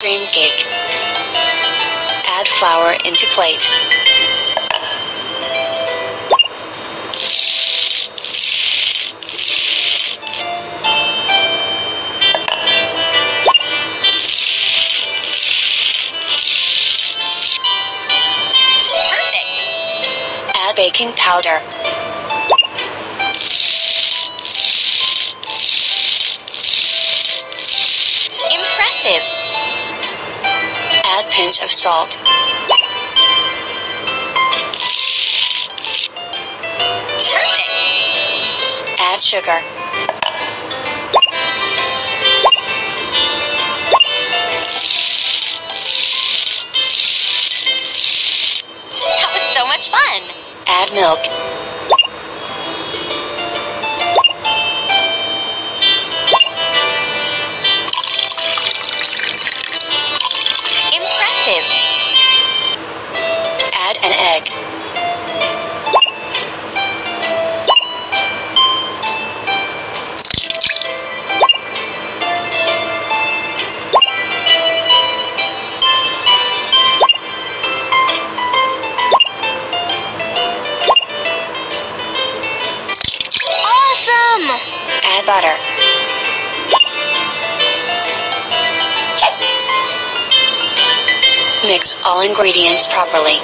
Cream cake. Add flour into plate. Perfect. Add baking powder. Pinch of salt. Add sugar. That was so much fun. Add milk. Mix all ingredients properly.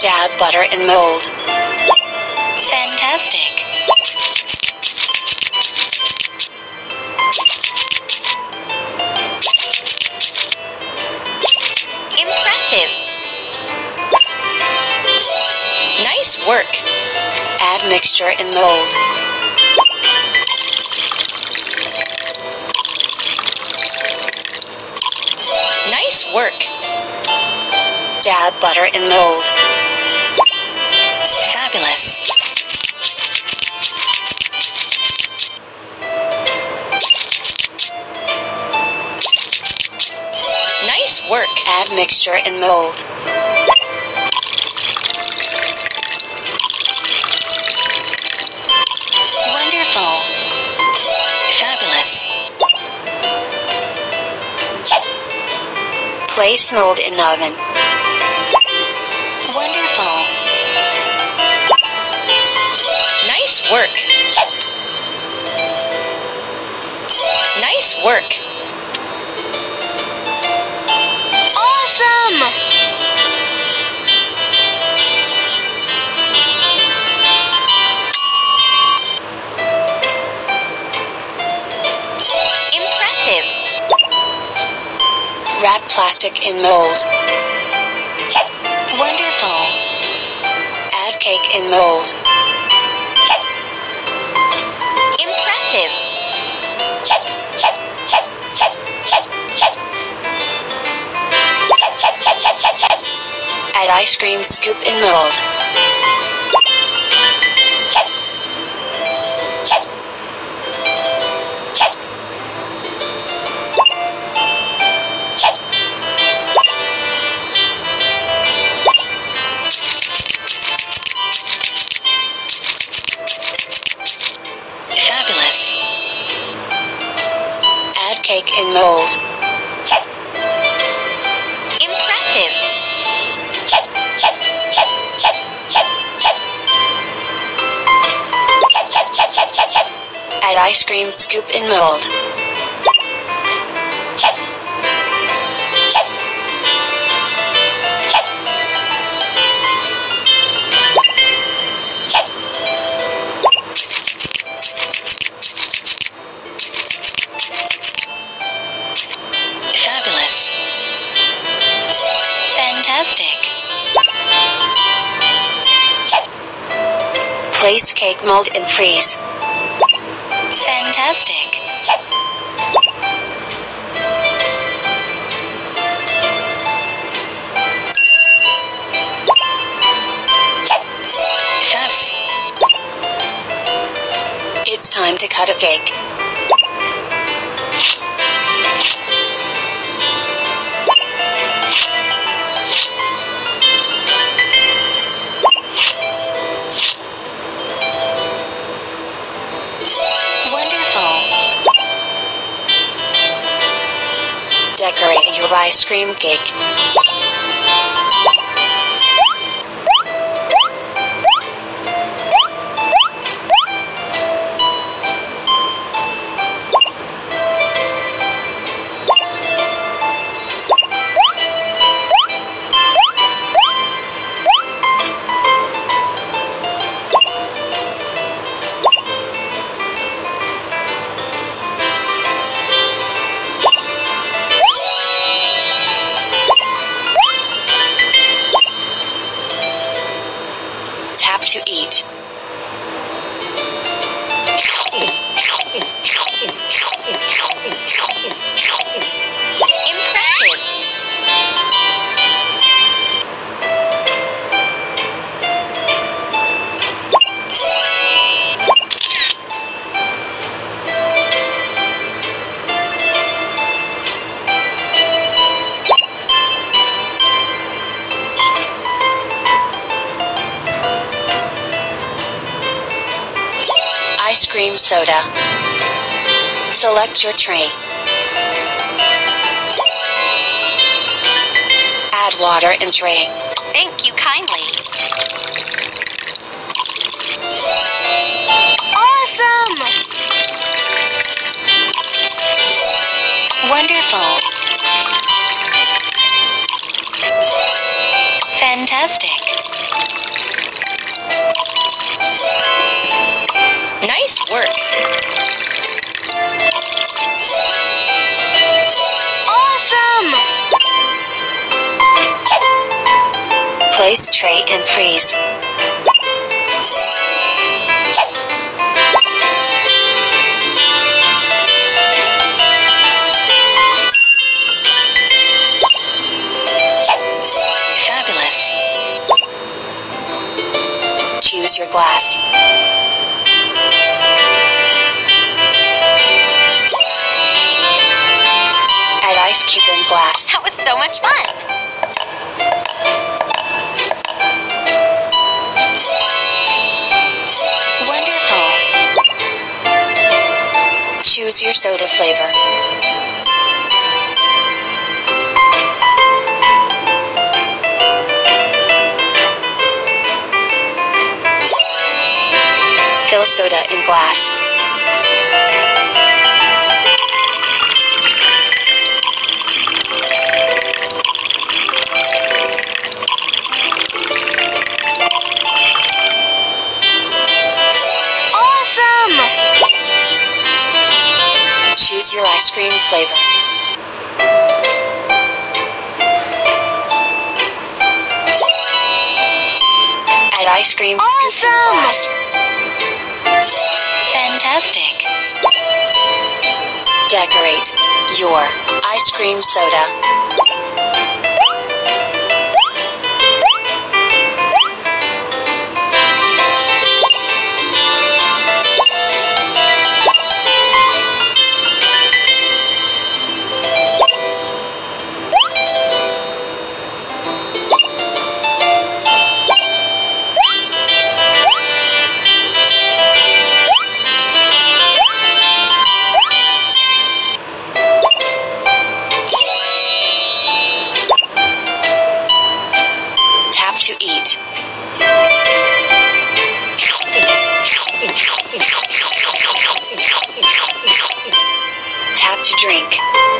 Dab butter in mold. Fantastic. Work. Add mixture in mold. Nice work. Dab butter in mold. Fabulous. Nice work. Add mixture in mold. Place mold in oven. Wonderful. Nice work. Nice work. Wrap plastic in mold. Wonderful. Add cake in mold. Impressive. Add ice cream scoop in mold. In mold. Impressive. Add ice cream scoop in mold. Cake mold and freeze. Fantastic. It's time to cut a cake. Ice cream cake. Cream soda. Select your tray. Add water and tray. Thank you kindly. Tray and freeze. Fabulous. Choose your glass. Add ice cube in glass. That was so much fun. Choose your soda flavor. Fill soda in glass. Your ice cream flavor. Add ice cream Awesome! Fantastic. Decorate your ice cream soda. to eat. Tap to drink.